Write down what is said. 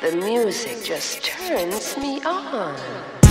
The music just turns me on.